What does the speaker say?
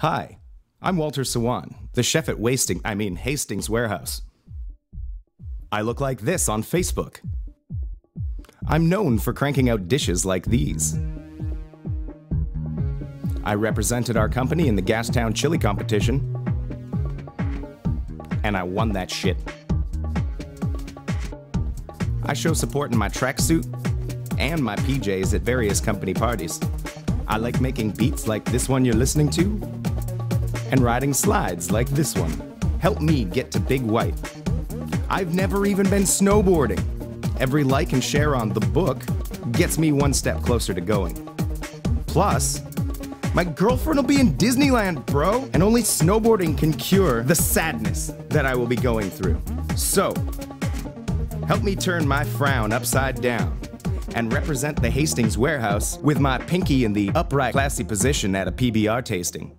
Hi, I'm Walter Sawan, the chef at Wasting, I mean Hastings Warehouse. I look like this on Facebook. I'm known for cranking out dishes like these. I represented our company in the Gastown Chili competition, and I won that shit. I show support in my tracksuit and my PJs at various company parties. I like making beats like this one you're listening to, and riding slides like this one. Help me get to Big White. I've never even been snowboarding. Every like and share on the book gets me one step closer to going. Plus, my girlfriend will be in Disneyland, bro, and only snowboarding can cure the sadness that I will be going through. So, help me turn my frown upside down and represent the Hastings warehouse with my pinky in the upright, classy position at a PBR tasting.